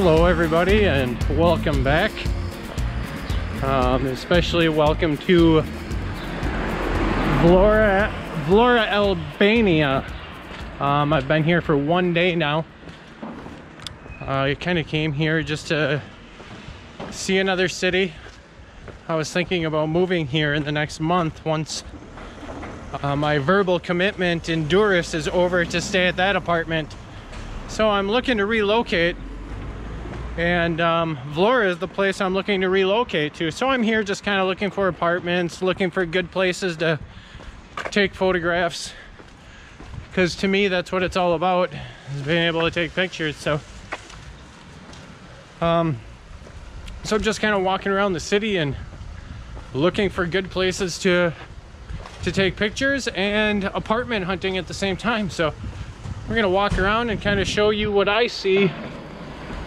Hello everybody and welcome back. Um, especially welcome to Vlora, Vlora Albania. Um, I've been here for one day now. Uh, I kind of came here just to see another city. I was thinking about moving here in the next month once uh, my verbal commitment in Durrës is over to stay at that apartment. So I'm looking to relocate and um, Vlora is the place I'm looking to relocate to. So I'm here just kind of looking for apartments, looking for good places to take photographs. Because to me, that's what it's all about, is being able to take pictures. So, um, so I'm just kind of walking around the city and looking for good places to to take pictures and apartment hunting at the same time. So we're gonna walk around and kind of show you what I see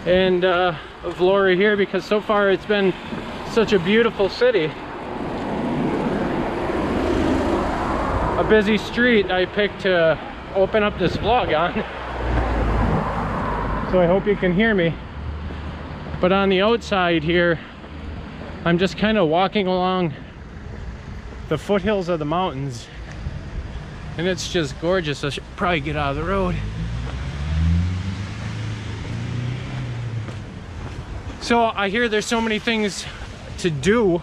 and uh, Vlora here because so far it's been such a beautiful city. A busy street I picked to open up this vlog on. So I hope you can hear me. But on the outside here, I'm just kind of walking along the foothills of the mountains and it's just gorgeous. I should probably get out of the road. So I hear there's so many things to do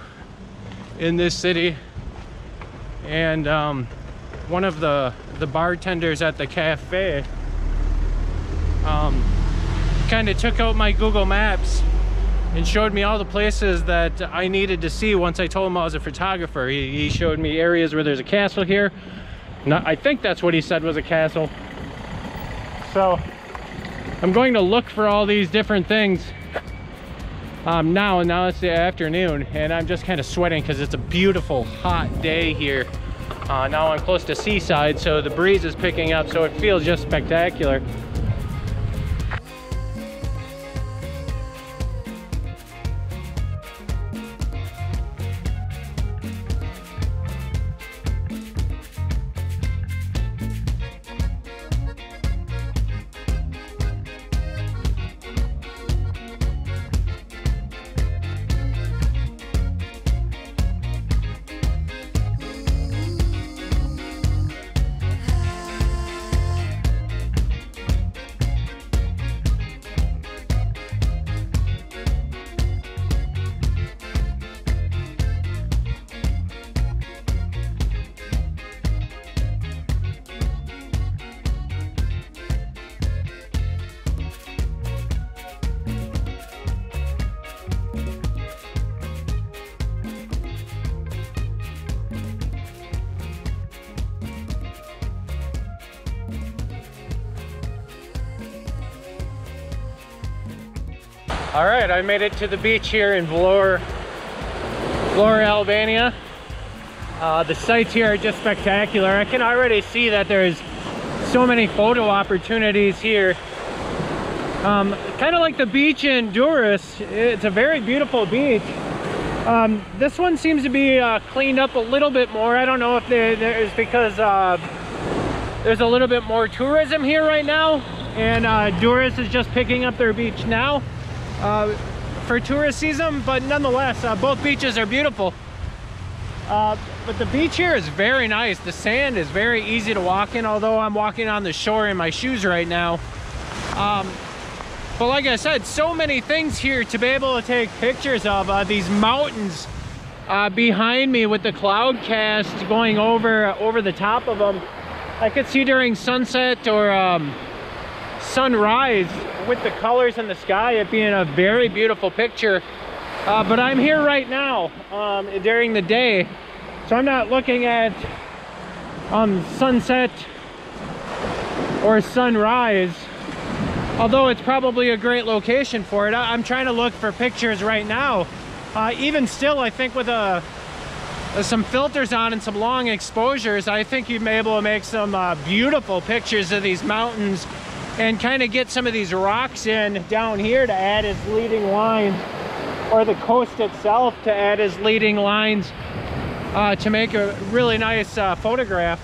in this city. And um, one of the, the bartenders at the cafe um, kind of took out my Google Maps and showed me all the places that I needed to see once I told him I was a photographer. He, he showed me areas where there's a castle here. I think that's what he said was a castle. So I'm going to look for all these different things um, now and now it's the afternoon and I'm just kind of sweating because it's a beautiful hot day here. Uh, now I'm close to seaside so the breeze is picking up so it feels just spectacular All right, I made it to the beach here in Vlora, Vlora, Albania. Uh, the sights here are just spectacular. I can already see that there's so many photo opportunities here. Um, kind of like the beach in Durrës. It's a very beautiful beach. Um, this one seems to be uh, cleaned up a little bit more. I don't know if there's because uh, there's a little bit more tourism here right now and uh, Durrës is just picking up their beach now uh, for tourist season, but nonetheless, uh, both beaches are beautiful. Uh, but the beach here is very nice. The sand is very easy to walk in, although I'm walking on the shore in my shoes right now. Um, but like I said, so many things here to be able to take pictures of. Uh, these mountains uh, behind me with the cloud cast going over over the top of them. I could see during sunset or um, sunrise with the colors in the sky it being a very beautiful picture. Uh, but I'm here right now um, during the day so I'm not looking at um, sunset or sunrise although it's probably a great location for it. I'm trying to look for pictures right now. Uh, even still I think with a uh, some filters on and some long exposures I think you'd be able to make some uh, beautiful pictures of these mountains and kind of get some of these rocks in down here to add as leading lines or the coast itself to add as leading lines uh, to make a really nice uh, photograph.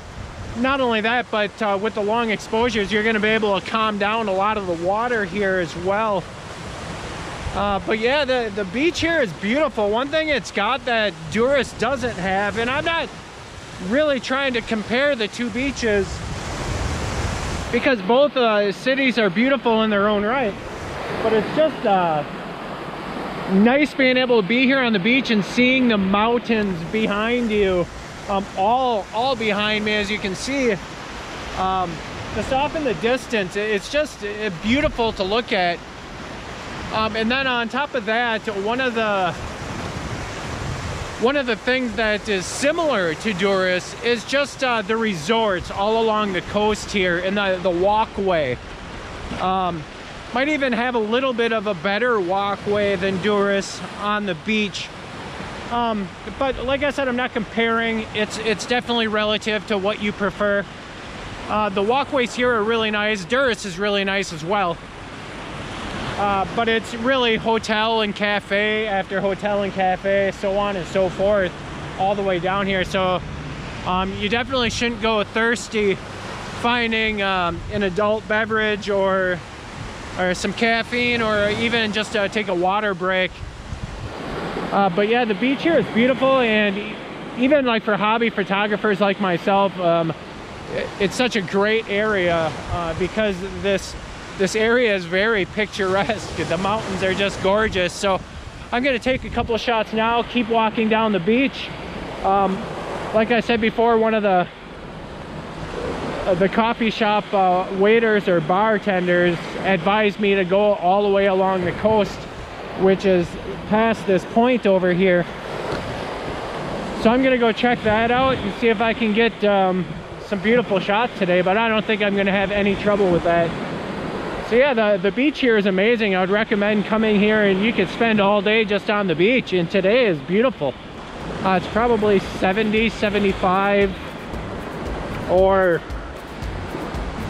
Not only that, but uh, with the long exposures, you're going to be able to calm down a lot of the water here as well. Uh, but yeah, the, the beach here is beautiful. One thing it's got that Durrës doesn't have, and I'm not really trying to compare the two beaches because both uh, cities are beautiful in their own right. But it's just uh, nice being able to be here on the beach and seeing the mountains behind you, um, all, all behind me as you can see. Um, just off in the distance, it's just beautiful to look at. Um, and then on top of that, one of the one of the things that is similar to Durrës is just uh, the resorts all along the coast here and the, the walkway. Um, might even have a little bit of a better walkway than Durrës on the beach. Um, but like I said, I'm not comparing. It's, it's definitely relative to what you prefer. Uh, the walkways here are really nice. Durrës is really nice as well. Uh, but it's really hotel and cafe after hotel and cafe, so on and so forth, all the way down here. So um, you definitely shouldn't go thirsty finding um, an adult beverage or or some caffeine or even just uh, take a water break. Uh, but yeah, the beach here is beautiful and even like for hobby photographers like myself, um, it's such a great area uh, because this this area is very picturesque. The mountains are just gorgeous. So I'm gonna take a couple shots now, keep walking down the beach. Um, like I said before, one of the the coffee shop uh, waiters or bartenders advised me to go all the way along the coast, which is past this point over here. So I'm gonna go check that out and see if I can get um, some beautiful shots today, but I don't think I'm gonna have any trouble with that. So yeah, the, the beach here is amazing. I would recommend coming here and you could spend all day just on the beach. And today is beautiful. Uh, it's probably 70, 75 or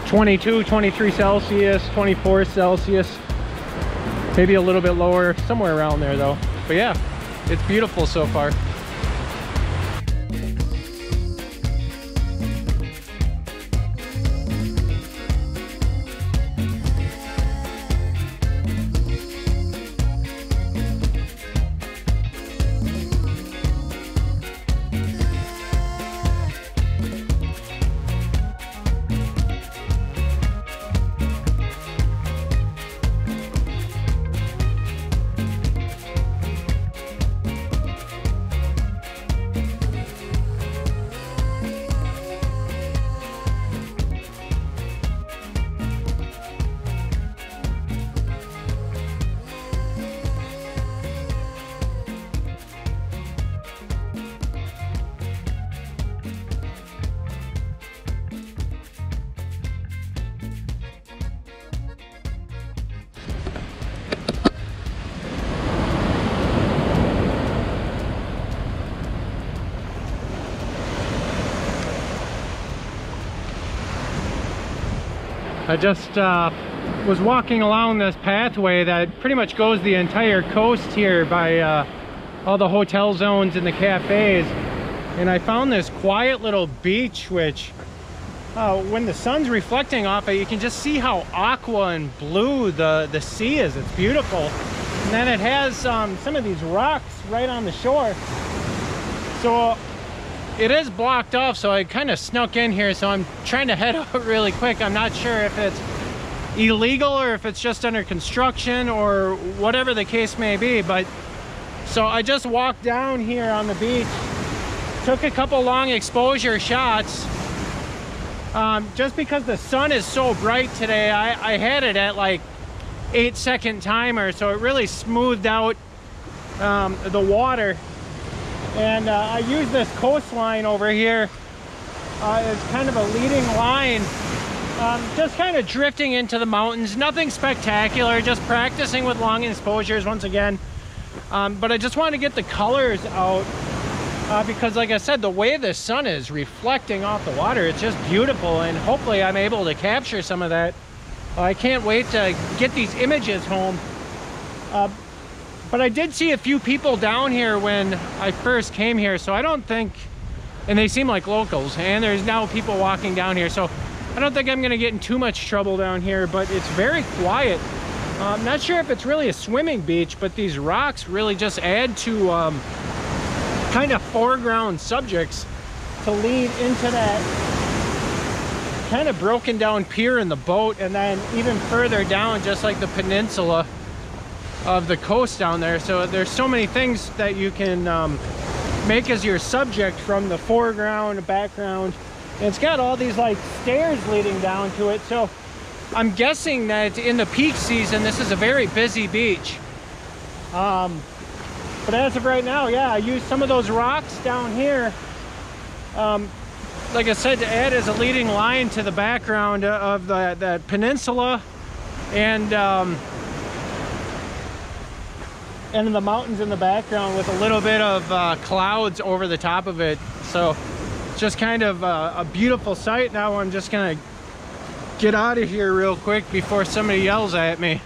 22, 23 Celsius, 24 Celsius. Maybe a little bit lower, somewhere around there though. But yeah, it's beautiful so far. I just uh, was walking along this pathway that pretty much goes the entire coast here by uh, all the hotel zones and the cafes. And I found this quiet little beach which uh, when the sun's reflecting off it you can just see how aqua and blue the the sea is. It's beautiful. And then it has um, some of these rocks right on the shore. So it is blocked off so I kind of snuck in here so I'm trying to head out really quick. I'm not sure if it's illegal or if it's just under construction or whatever the case may be but so I just walked down here on the beach took a couple long exposure shots. Um, just because the sun is so bright today I, I had it at like eight second timer so it really smoothed out um, the water and uh, I use this coastline over here uh, as kind of a leading line. Um, just kind of drifting into the mountains. Nothing spectacular just practicing with long exposures once again. Um, but I just want to get the colors out uh, because like I said the way the sun is reflecting off the water it's just beautiful and hopefully I'm able to capture some of that. I can't wait to get these images home. Uh, but I did see a few people down here when I first came here, so I don't think, and they seem like locals, and there's now people walking down here, so I don't think I'm gonna get in too much trouble down here, but it's very quiet. I'm not sure if it's really a swimming beach, but these rocks really just add to um, kind of foreground subjects to lead into that kind of broken down pier in the boat and then even further down just like the peninsula of the coast down there. So there's so many things that you can um, make as your subject from the foreground background. And it's got all these like stairs leading down to it. So I'm guessing that in the peak season this is a very busy beach. Um, but as of right now yeah I used some of those rocks down here. Um, like I said to add as a leading line to the background of the, that peninsula. And um, and the mountains in the background with a little bit of uh, clouds over the top of it. So just kind of a, a beautiful sight. Now I'm just gonna get out of here real quick before somebody yells at me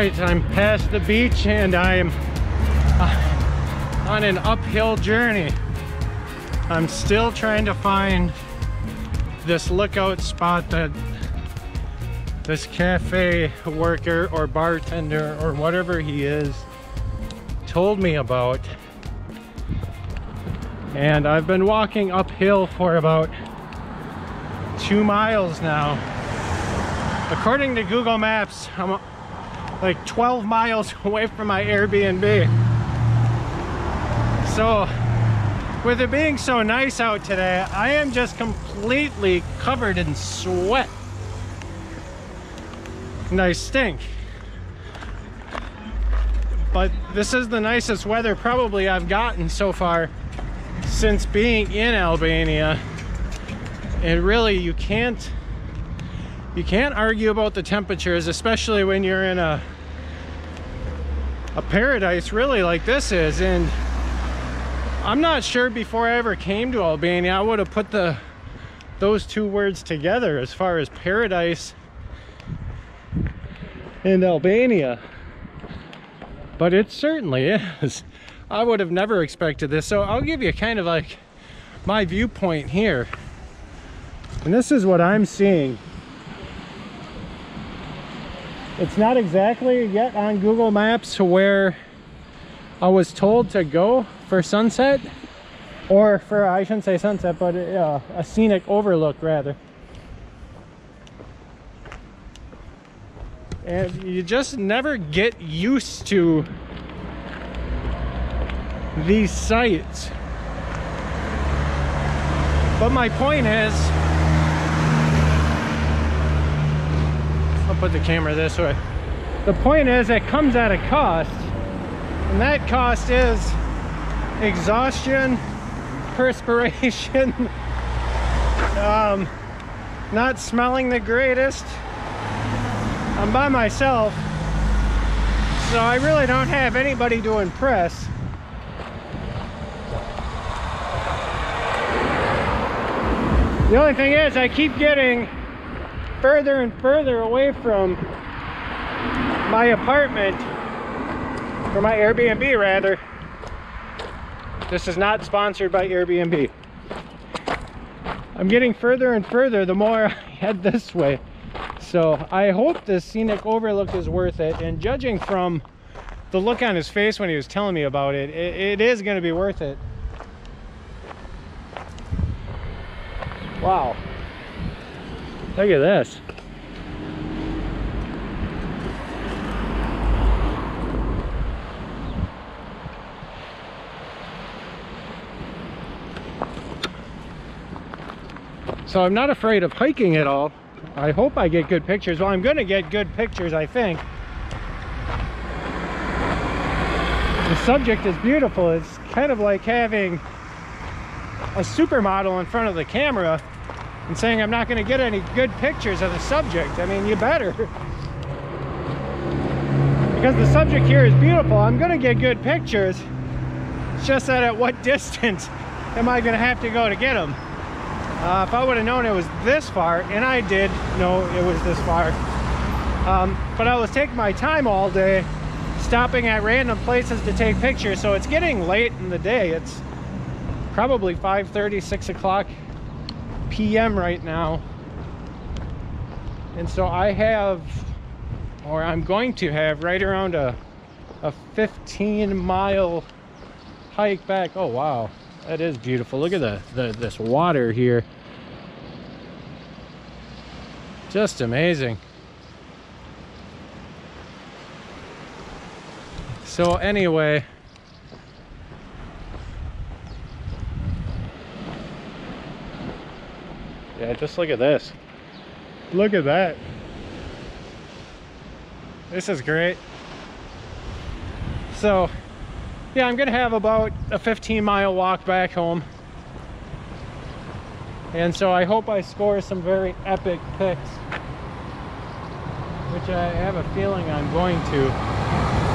right, I'm past the beach and I'm uh, on an uphill journey. I'm still trying to find this lookout spot that this cafe worker or bartender or whatever he is told me about. And I've been walking uphill for about two miles now. According to Google Maps, I'm like 12 miles away from my Airbnb. So with it being so nice out today, I am just completely covered in sweat. Nice stink. But this is the nicest weather probably I've gotten so far since being in Albania. And really you can't you can't argue about the temperatures especially when you're in a a paradise really like this is and I'm not sure before I ever came to Albania I would have put the those two words together as far as paradise and Albania. But it certainly is. I would have never expected this. So I'll give you kind of like my viewpoint here. And this is what I'm seeing it's not exactly yet on Google Maps to where I was told to go for sunset or for I shouldn't say sunset but uh, a scenic overlook rather. And you just never get used to these sights. But my point is put the camera this way. The point is it comes at a cost. And that cost is exhaustion, perspiration, um, not smelling the greatest. I'm by myself, so I really don't have anybody to impress. The only thing is I keep getting further and further away from my apartment or my Airbnb rather. This is not sponsored by Airbnb. I'm getting further and further the more I head this way. So I hope this scenic overlook is worth it and judging from the look on his face when he was telling me about it, it, it is going to be worth it. Wow Look at this. So I'm not afraid of hiking at all. I hope I get good pictures. Well, I'm gonna get good pictures, I think. The subject is beautiful. It's kind of like having a supermodel in front of the camera and saying I'm not gonna get any good pictures of the subject. I mean, you better. because the subject here is beautiful, I'm gonna get good pictures. It's just that at what distance am I gonna have to go to get them? Uh, if I would have known it was this far, and I did know it was this far, um, but I was taking my time all day, stopping at random places to take pictures, so it's getting late in the day. It's probably 5.30, 6 o'clock p.m. right now. And so I have, or I'm going to have, right around a, a 15 mile hike back. Oh, wow. That is beautiful. Look at the, the this water here. Just amazing. So anyway, yeah, just look at this. Look at that. This is great. So yeah, I'm gonna have about a 15 mile walk back home. And so I hope I score some very epic pics, which I have a feeling I'm going to.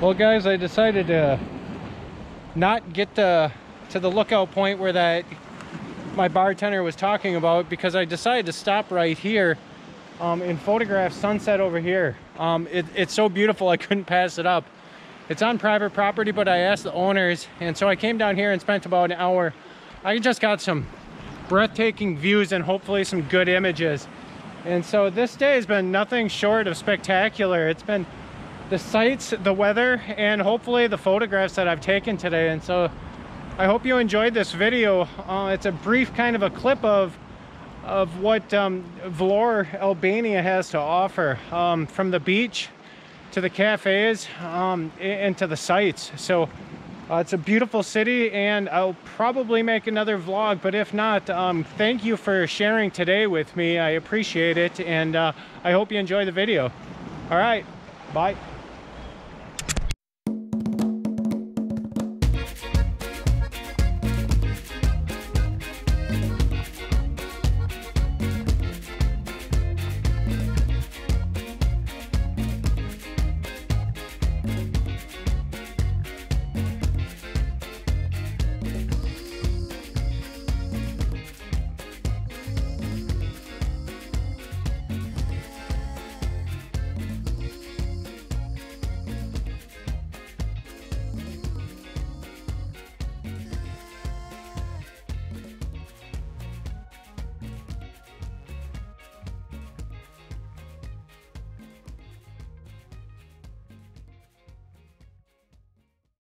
Well guys, I decided to not get the, to the lookout point where that my bartender was talking about because I decided to stop right here um, and photograph sunset over here. Um, it, it's so beautiful I couldn't pass it up. It's on private property, but I asked the owners, and so I came down here and spent about an hour. I just got some breathtaking views and hopefully some good images. And so this day has been nothing short of spectacular. It's been the sights, the weather, and hopefully the photographs that I've taken today. And so I hope you enjoyed this video. Uh, it's a brief kind of a clip of of what um, Vlorë, Albania has to offer um, from the beach to the cafes um, and to the sights. So uh, it's a beautiful city and I'll probably make another vlog, but if not, um, thank you for sharing today with me. I appreciate it and uh, I hope you enjoy the video. All right, bye.